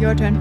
Your turn.